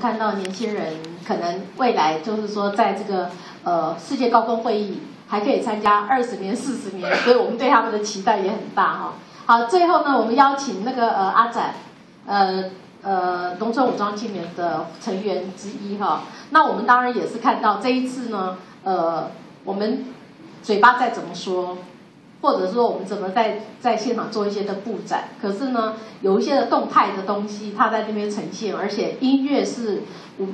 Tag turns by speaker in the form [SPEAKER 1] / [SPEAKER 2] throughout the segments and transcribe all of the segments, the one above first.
[SPEAKER 1] 看到年轻人可能未来就是说在这个呃世界高峰会议还可以参加二十年、四十年，所以我们对他们的期待也很大哈。好，最后呢，我们邀请那个呃阿展，呃呃农村武装青年的成员之一哈。那我们当然也是看到这一次呢，呃，我们嘴巴再怎么说。或者说我们怎么在在现场做一些的布展，可是呢，有一些的动态的东西，它在那边呈现，而且音乐是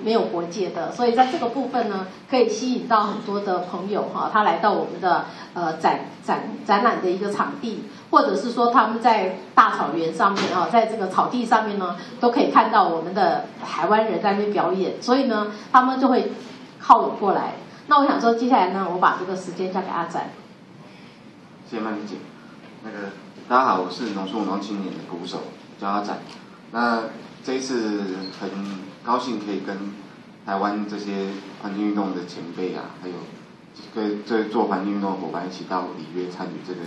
[SPEAKER 1] 没有国界的，所以在这个部分呢，可以吸引到很多的朋友哈，他来到我们的呃展展展览的一个场地，或者是说他们在大草原上面啊，在这个草地上面呢，都可以看到我们的台湾人在那边表演，所以呢，他们就会靠拢过来。那我想说，接下来呢，我把这个时间交给阿展。
[SPEAKER 2] 谢谢曼丽姐。那个大家好，我是农村武装青年的鼓手，叫阿展。那这一次很高兴可以跟台湾这些环境运动的前辈啊，还有跟这做环境运动的伙伴一起到里约参与这个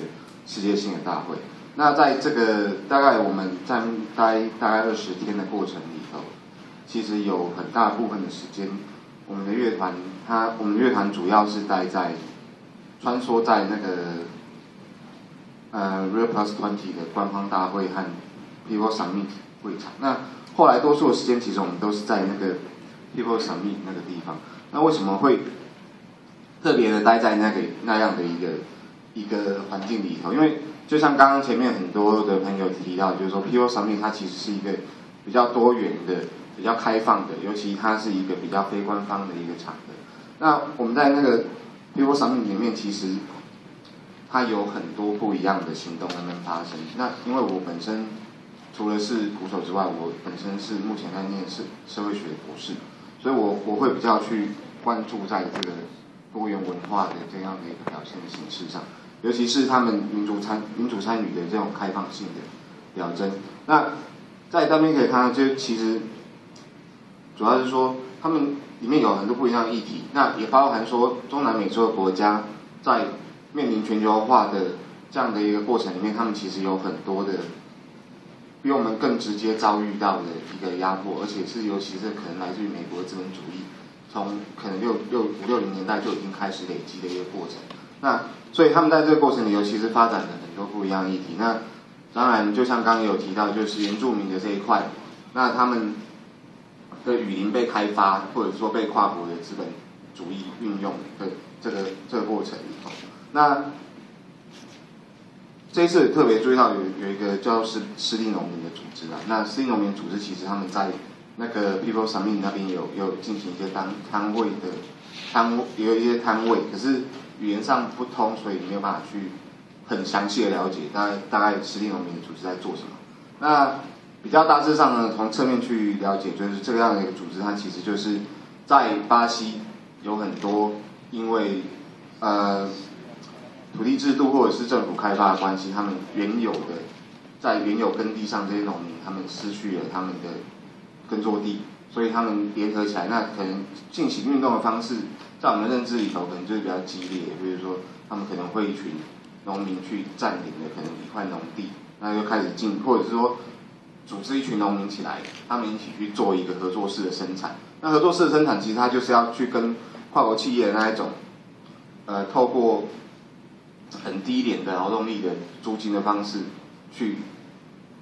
[SPEAKER 2] 世界性的大会。那在这个大概我们在待大概二十天的过程里头，其实有很大部分的时间，我们的乐团它我们乐团主要是待在穿梭在那个。呃，Real Plus Twenty 的官方大会和 People Summit 会场。那后来多数的时间，其实我们都是在那个 People Summit 那个地方。那为什么会特别的待在那个那样的一个一个环境里头？因为就像刚刚前面很多的朋友提到，就是说 People Summit 它其实是一个比较多元的、比较开放的，尤其它是一个比较非官方的一个场合。那我们在那个 People Summit 里面，其实它有很多不一样的行动慢慢发生。那因为我本身除了是鼓手之外，我本身是目前在念是社会学博士，所以我我会比较去关注在这个多元文化的这样的一个表现的形式上，尤其是他们民主参民主参与的这种开放性的表征。那在那边可以看到，就其实主要是说他们里面有很多不一样的议题，那也包含说中南美洲的国家在。面临全球化的这样的一个过程里面，他们其实有很多的比我们更直接遭遇到的一个压迫，而且是尤其是可能来自于美国资本主义，从可能六六五六零年代就已经开始累积的一个过程。那所以他们在这个过程里，尤其是发展了很多不一样议题。那当然，就像刚刚有提到，就是原住民的这一块，那他们的语言被开发，或者说被跨国的资本主义运用的这个这个过程里头。那这一次特别注意到有有一个叫私私立农民的组织啊，那私立农民组织其实他们在那个 People Summit 那边有有进行一些摊摊位的摊位也有一些摊位，可是语言上不通，所以没有办法去很详细的了解大概大概私立农民的组织在做什么。那比较大致上呢，从侧面去了解，就是这个样的一个组织，它其实就是在巴西有很多因为呃。土地制度或者是政府开发的关系，他们原有的在原有耕地上这些农民，他们失去了他们的耕作地，所以他们联合起来，那可能进行运动的方式，在我们认知里头可能就是比较激烈，比如说他们可能会一群农民去占领了可能一块农地，那就开始进，或者是说组织一群农民起来，他们一起去做一个合作式的生产。那合作式的生产其实它就是要去跟跨国企业那一种，呃，透过很低廉的劳动力的租金的方式，去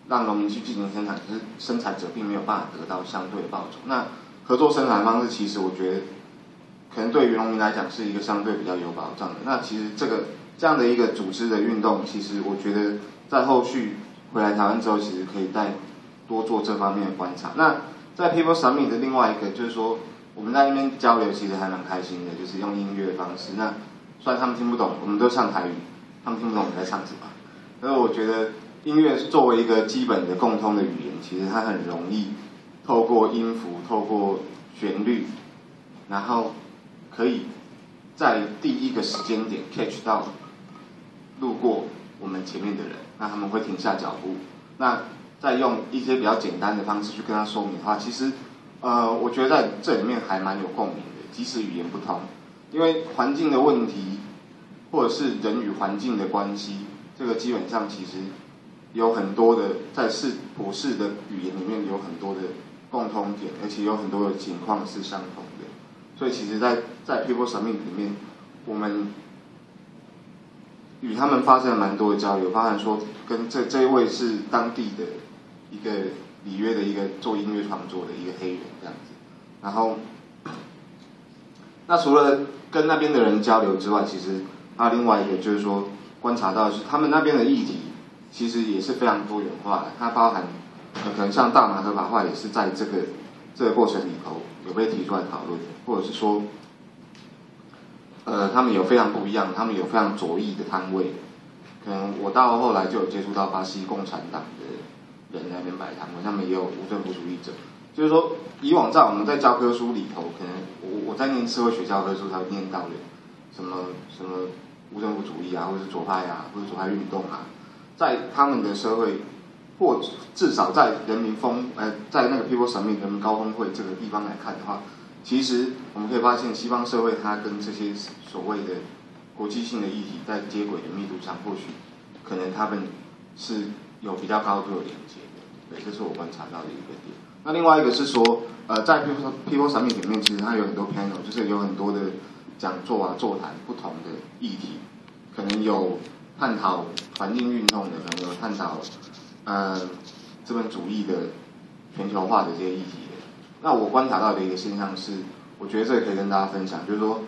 [SPEAKER 2] 让农民去进行生产，可是生产者并没有办法得到相对的报酬。那合作生产方式，其实我觉得，可能对于农民来讲是一个相对比较有保障的。那其实这个这样的一个组织的运动，其实我觉得在后续回来台湾之后，其实可以再多做这方面的观察。那在 People Summit 的另外一个，就是说我们在那边交流，其实还蛮开心的，就是用音乐的方式。那虽然他们听不懂，我们都唱台语，他们听不懂我们在唱什么。但是我觉得音乐是作为一个基本的共通的语言，其实它很容易透过音符、透过旋律，然后可以在第一个时间点 catch 到路过我们前面的人，那他们会停下脚步。那再用一些比较简单的方式去跟他说明的话，其实呃，我觉得在这里面还蛮有共鸣的，即使语言不通。因为环境的问题，或者是人与环境的关系，这个基本上其实有很多的在是博士的语言里面有很多的共通点，而且有很多的情况是相同的。所以其实，在在 People Summit 里面，我们与他们发生了蛮多的交流，包含说跟这这一位是当地的一个里约的一个做音乐创作的一个黑人这样子，然后那除了跟那边的人交流之外，其实还有另外一个就是说观察到是他们那边的议题其实也是非常多元化的，它包含可能像大麻合法化也是在这个这个过程里头有被提出来讨论，或者是说。呃，他们有非常不一样，他们有非常左翼的摊位，可能我到后来就有接触到巴西共产党的人在那边摆摊位，他们也有无政府主义者。就是说，以往在我们在教科书里头，可能我我在念社会学教科书才会念到的，什么什么无政府主义啊，或者是左派啊，或者左派运动啊，在他们的社会，或至少在人民峰呃，在那个 People Summit 人民高峰会这个地方来看的话。其实我们可以发现，西方社会它跟这些所谓的国际性的议题在接轨的密度上，或许可能他们是有比较高度的连接的。对，这是我观察到的一个点。那另外一个是说，呃，在 People People Summit 里面，其实它有很多 panel，就是有很多的讲座啊、座谈，不同的议题，可能有探讨环境运动的，可能有探讨呃资本主义的全球化的这些议题。那我观察到的一个现象是，我觉得这也可以跟大家分享，就是说，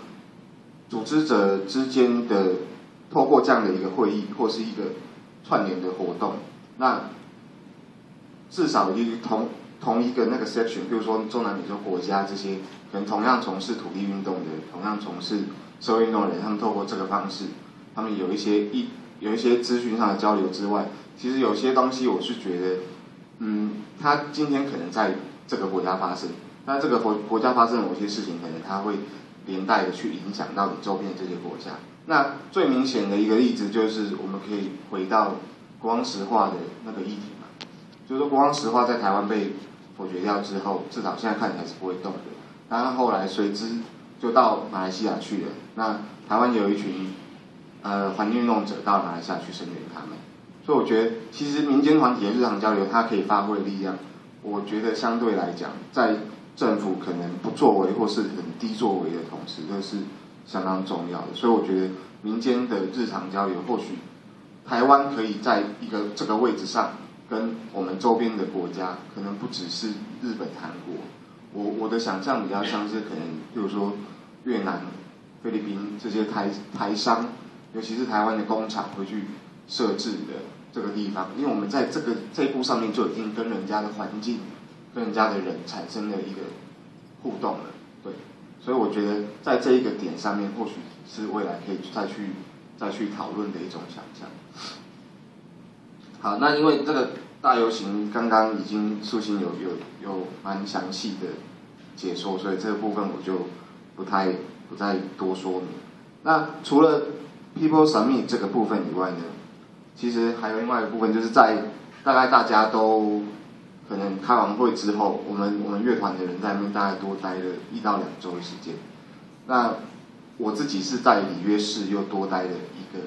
[SPEAKER 2] 组织者之间的透过这样的一个会议或是一个串联的活动，那至少一同同一个那个 section，比如说中南美洲国家这些，可能同样从事土地运动的，同样从事社会运动的人，他们透过这个方式，他们有一些一有一些资讯上的交流之外，其实有些东西我是觉得，嗯，他今天可能在。这个国家发生，那这个国国家发生某些事情，可能它会连带的去影响到你周边这些国家。那最明显的一个例子就是，我们可以回到国王石化的那个议题嘛，就是说国王石化在台湾被否决掉之后，至少现在看起来是不会动的。然后后来随之就到马来西亚去了。那台湾有一群呃环境运动者到马来西亚去声援他们，所以我觉得其实民间团体的日常交流，它可以发挥力量。我觉得相对来讲，在政府可能不作为或是很低作为的同时，这是相当重要的。所以我觉得民间的日常交流，或许台湾可以在一个这个位置上，跟我们周边的国家，可能不只是日本、韩国。我我的想象比较像是可能，比如说越南、菲律宾这些台台商，尤其是台湾的工厂会去设置的。这个地方，因为我们在这个这一步上面就已经跟人家的环境、跟人家的人产生了一个互动了，对，所以我觉得在这一个点上面，或许是未来可以再去再去讨论的一种想象。好，那因为这个大游行刚刚已经苏欣有有有蛮详细的解说，所以这个部分我就不太不再多说明。那除了 People Summit 这个部分以外呢？其实还有另外一部分，就是在大概大家都可能开完会之后，我们我们乐团的人在那边大概多待了一到两周的时间。那我自己是在里约市又多待了一个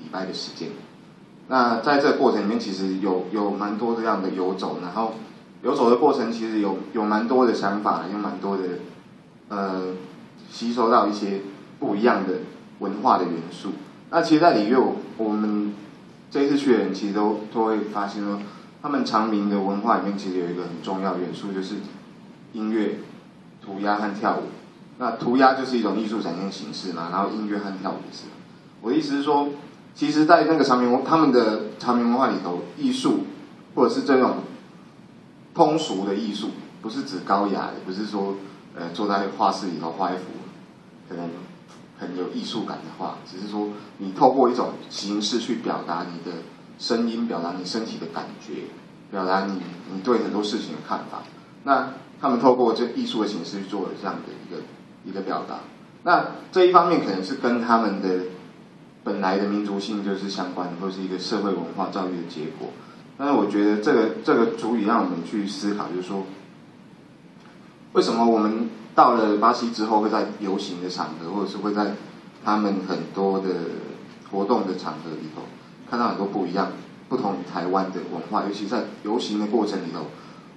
[SPEAKER 2] 礼拜的时间。那在这个过程里面，其实有有蛮多这样的游走，然后游走的过程其实有有蛮多的想法，有蛮多的呃吸收到一些不一样的文化的元素。那其实，在里约我们。这一次去的人其实都都会发现说，他们长明的文化里面其实有一个很重要元素，就是音乐、涂鸦和跳舞。那涂鸦就是一种艺术展现形式嘛，然后音乐和跳舞也是。我的意思是说，其实，在那个长明他们的长明文化里头，艺术或者是这种通俗的艺术，不是指高雅也，不是说呃坐在画室里头画一幅，可能。很有艺术感的画，只是说你透过一种形式去表达你的声音，表达你身体的感觉，表达你你对很多事情的看法。那他们透过这艺术的形式去做了这样的一个一个表达。那这一方面可能是跟他们的本来的民族性就是相关的，或是一个社会文化教育的结果。但是我觉得这个这个足以让我们去思考，就是说为什么我们。到了巴西之后，会在游行的场合，或者是会在他们很多的活动的场合里头，看到很多不一样、不同于台湾的文化。尤其在游行的过程里头，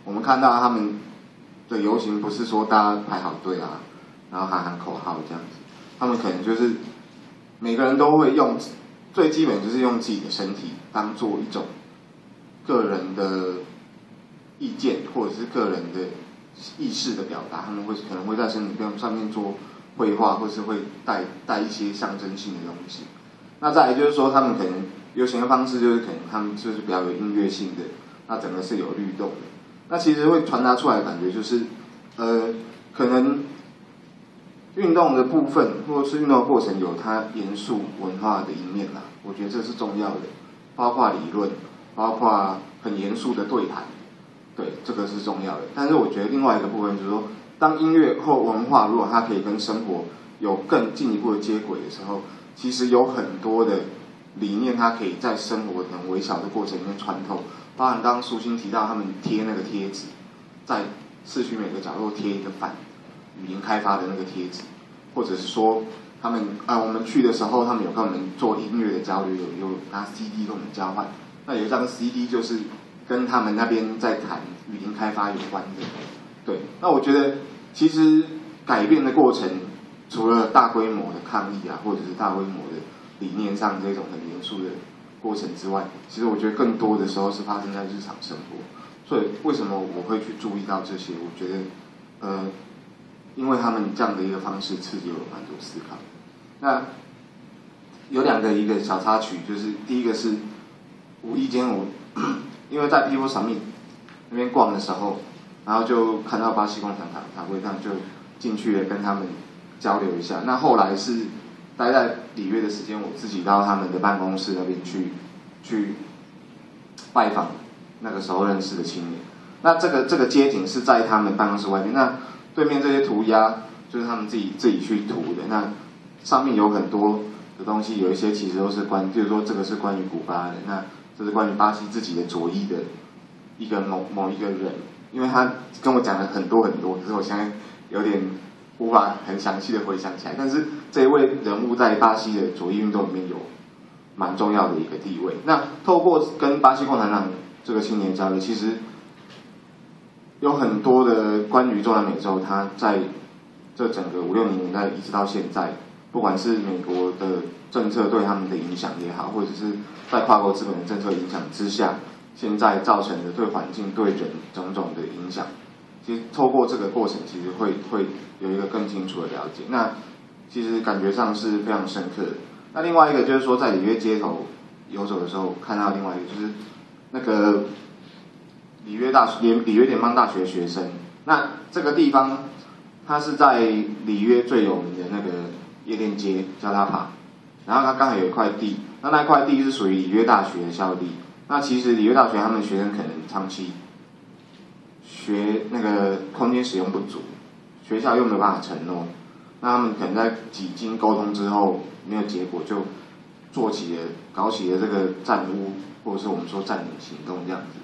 [SPEAKER 2] 我们看到他们的游行不是说大家排好队啊，然后喊喊口号这样子，他们可能就是每个人都会用最基本就是用自己的身体当做一种个人的意见或者是个人的意识的表达，他们会可能会在身体上上面做绘画，或是会带带一些象征性的东西。那再来就是说，他们可能游行的方式就是可能他们就是比较有音乐性的，那整个是有律动的。那其实会传达出来的感觉就是，呃，可能运动的部分或者是运动的过程有它严肃文化的一面啦，我觉得这是重要的，包括理论，包括很严肃的对谈，对，这个是重要的。但是我觉得另外一个部分就是说，当音乐或文化如果它可以跟生活有更进一步的接轨的时候，其实有很多的理念，它可以在生活很微小的过程里面穿透。包含刚刚苏欣提到他们贴那个贴纸，在市区每个角落贴一个反语音开发的那个贴纸，或者是说他们啊，我们去的时候，他们有跟我们做音乐的交流，有有拿 CD 跟我们交换。那有一张 CD 就是跟他们那边在谈语音开发有关的。对，那我觉得其实改变的过程，除了大规模的抗议啊，或者是大规模的理念上这种很严肃的。过程之外，其实我觉得更多的时候是发生在日常生活。所以为什么我会去注意到这些？我觉得，呃，因为他们这样的一个方式刺激了蛮多思考。那有两个一个小插曲，就是第一个是无意间我 因为在 p e o p l Summit 那边逛的时候，然后就看到巴西共产党党会，上就进去了跟他们交流一下。那后来是。待在里约的时间，我自己到他们的办公室那边去，去拜访那个时候认识的青年。那这个这个街景是在他们办公室外面，那对面这些涂鸦就是他们自己自己去涂的。那上面有很多的东西，有一些其实都是关，就是说这个是关于古巴的，那这是关于巴西自己的左翼的一个某某一个人，因为他跟我讲了很多很多，可是我现在有点。无法很详细的回想起来，但是这一位人物在巴西的左翼运动里面有蛮重要的一个地位。那透过跟巴西共产党这个青年交流，其实有很多的关于中南美洲，它在这整个五六年代一直到现在，不管是美国的政策对他们的影响也好，或者是在跨国资本的政策影响之下，现在造成的对环境、对人种种的影响。其实透过这个过程，其实会会有一个更清楚的了解。那其实感觉上是非常深刻的。那另外一个就是说，在里约街头游走的时候，看到另外一个就是那个里约大学里约联邦大学学生。那这个地方，它是在里约最有名的那个夜店街叫拉帕。然后它刚好有一块地，那那块地是属于里约大学的校地。那其实里约大学他们学生可能长期。学那个空间使用不足，学校又没有办法承诺，那他们可能在几经沟通之后没有结果，就做起了搞起了这个占屋，或者是我们说占领行动这样子。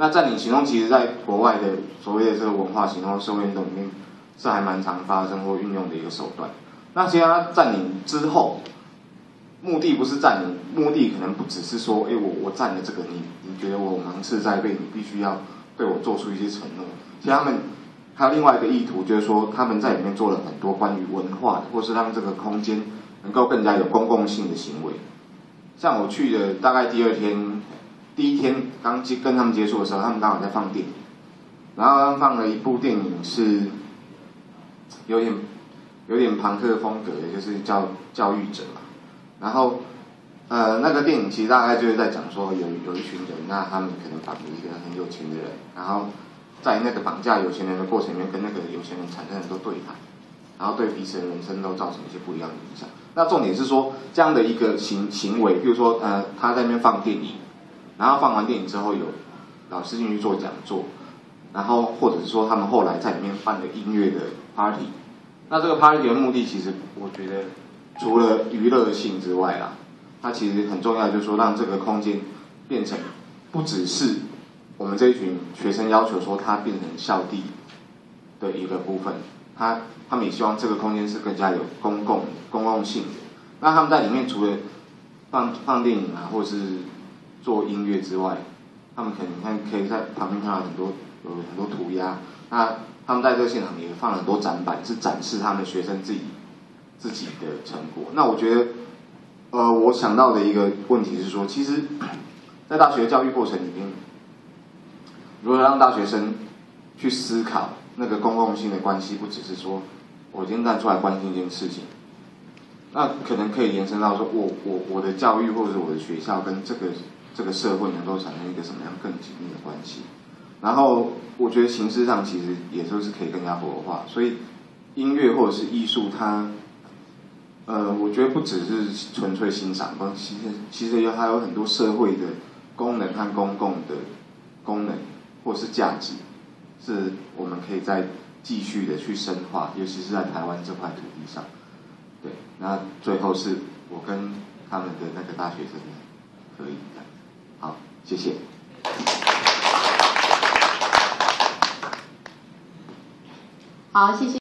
[SPEAKER 2] 那占领行动其实在国外的所谓的这个文化行动、社会运动里面是还蛮常发生或运用的一个手段。那其实他占领之后，目的不是占领，目的可能不只是说，哎，我我占了这个，你你觉得我芒刺在背，你必须要。对我做出一些承诺，其实他们还有另外一个意图，就是说他们在里面做了很多关于文化，或是让这个空间能够更加有公共性的行为。像我去的大概第二天，第一天刚接跟他们接触的时候，他们刚好在放电影，然后他们放了一部电影是有点有点朋克风格的，就是叫《教育者》嘛，然后。呃，那个电影其实大概就是在讲说，有有一群人，那他们可能绑着一个很有钱的人，然后在那个绑架有钱人的过程里面，跟那个有钱人产生很多对谈，然后对彼此的人生都造成一些不一样的影响。那重点是说，这样的一个行行为，比如说呃，他在那边放电影，然后放完电影之后有老师进去做讲座，然后或者是说他们后来在里面办了音乐的 party，那这个 party 的目的其实我觉得除了娱乐性之外啦。它其实很重要，就是说让这个空间变成不只是我们这一群学生要求说它变成校地的一个部分，他他们也希望这个空间是更加有公共公共性的。那他们在里面除了放放电影啊，或者是做音乐之外，他们可能看可以在旁边看到很多有很多涂鸦，那。他们在这个现场也放了很多展板，是展示他们学生自己自己的成果。那我觉得，呃，我想到的一个问题是说，其实，在大学教育过程里面，如何让大学生去思考那个公共性的关系，不只是说我今天站出来关心一件事情，那可能可以延伸到说我我我的教育或者我的学校跟这个这个社会能够产生一个什么样更紧密的关系。然后我觉得形式上其实也就是可以更加活化，所以音乐或者是艺术，它，呃，我觉得不只是纯粹欣赏，其实其实有还有很多社会的功能和公共的功能或是价值，是我们可以再继续的去深化，尤其是在台湾这块土地上。对，那最后是我跟他们的那个大学生可以的，好，谢谢。
[SPEAKER 1] 好，谢谢。